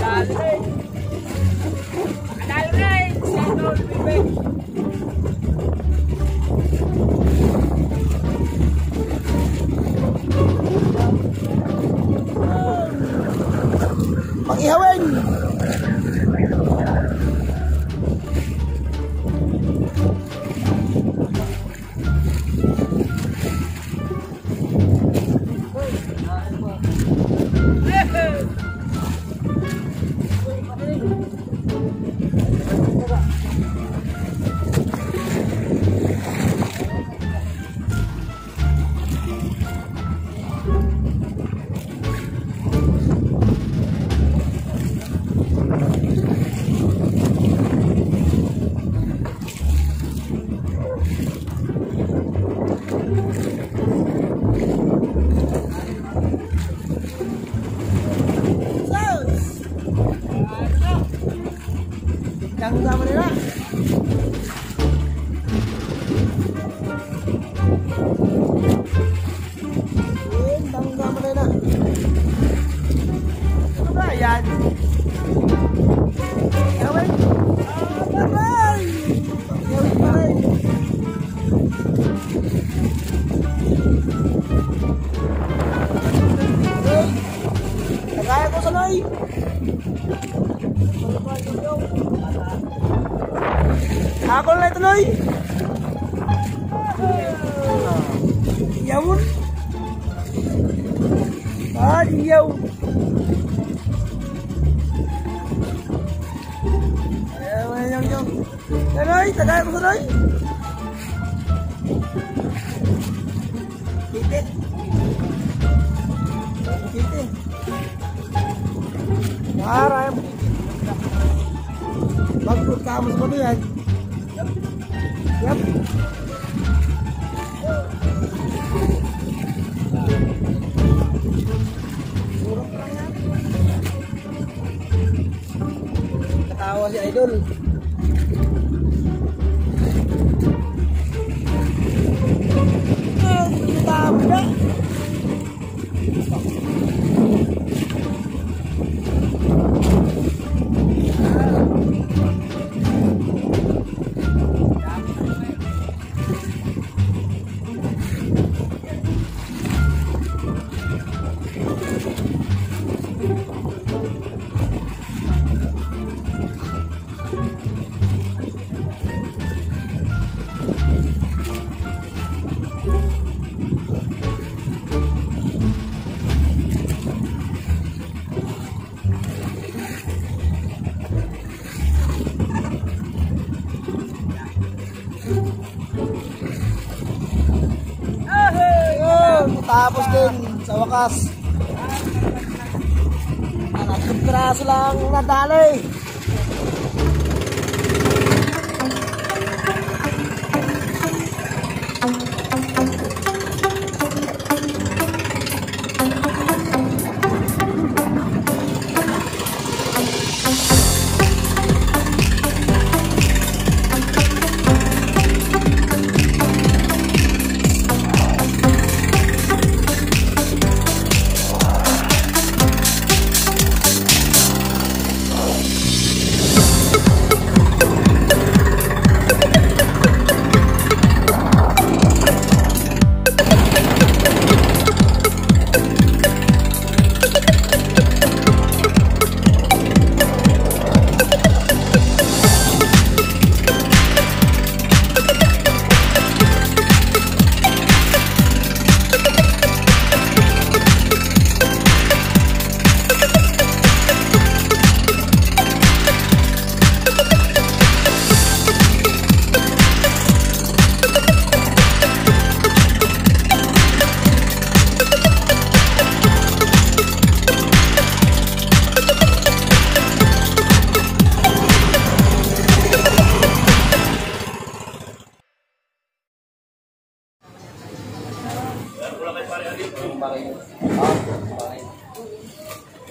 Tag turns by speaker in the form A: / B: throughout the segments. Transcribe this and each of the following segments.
A: Dale, Dale, Señor, mi क्या बनेगा ơi dấu đó đi dâu Đây đấy, tại đây có đấy. Chị tít. Chị tít. Đó rồi em. Bắt được cao một số đứa anh. kita Ketawa si Idol. Natapos din sa wakas. Tatlong piraso lang nadali.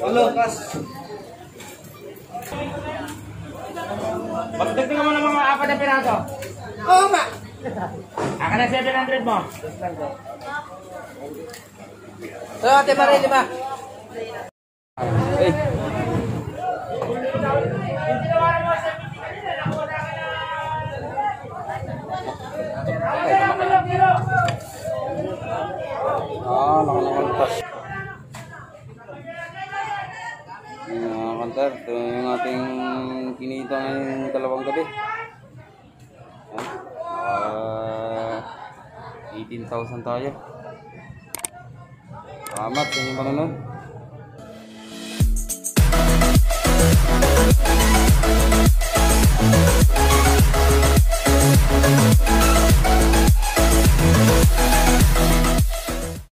A: Walo, kas.
B: Magdagdagan mo ng mga apat na piraso.
A: Oo nga.
B: Aka na 700 mo.
A: So, ate Marie, lima.
B: Hey. 18,000 tayo. Salamat sa inyong panonood.